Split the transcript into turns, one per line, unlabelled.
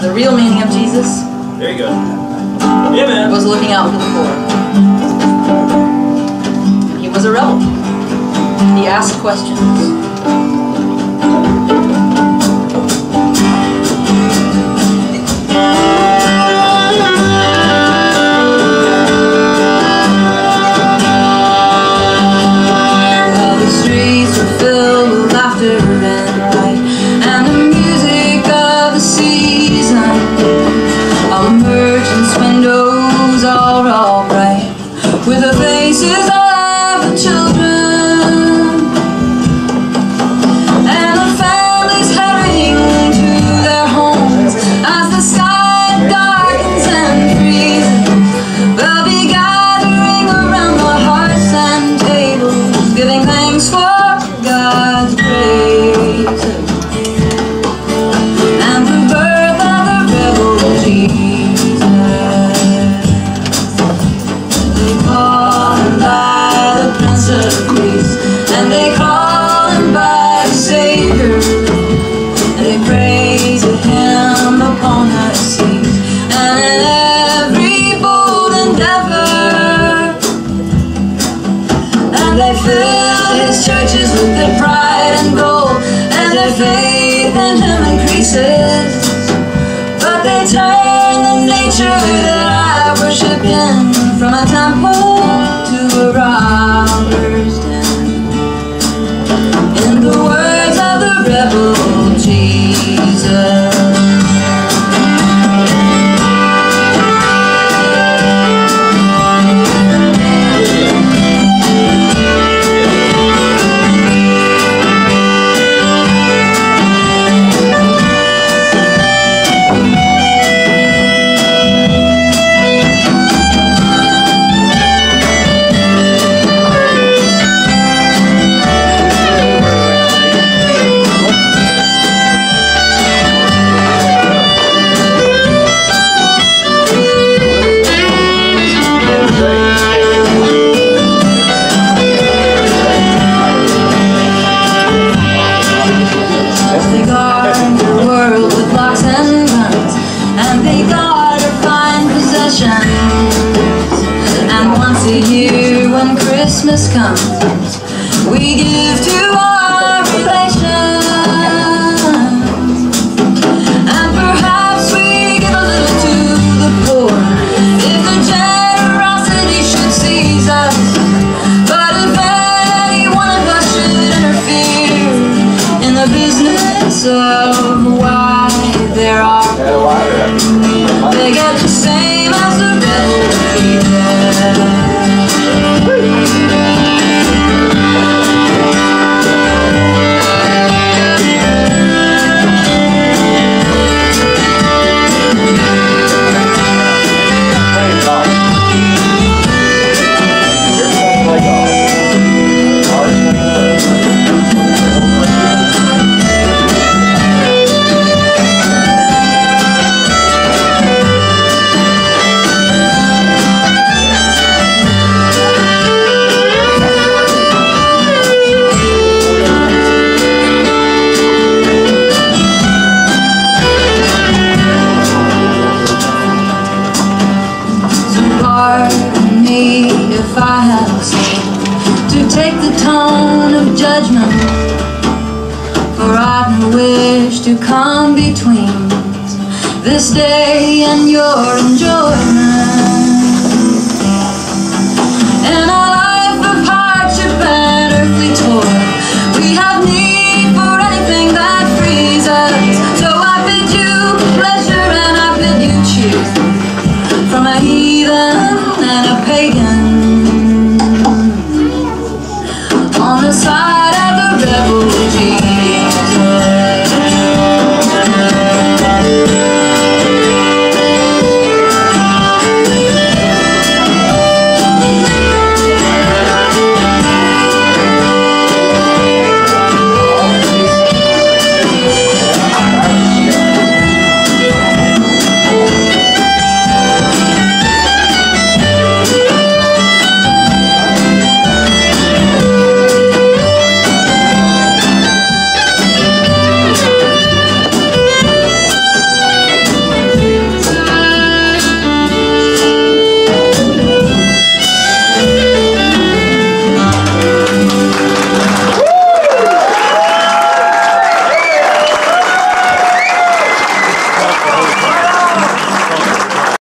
The real meaning of Jesus.
There you go. Amen.
Was looking out for the poor. He was a rebel. He asked questions. they fill his churches with their pride and gold, and their faith in him increases. But they turn the nature that I worship in from a temple. Christmas comes. Pardon me if I have seemed To take the tone of judgment. For I've no wish to come between This day and your enjoyment. heathen and a pagan On the side of the gene.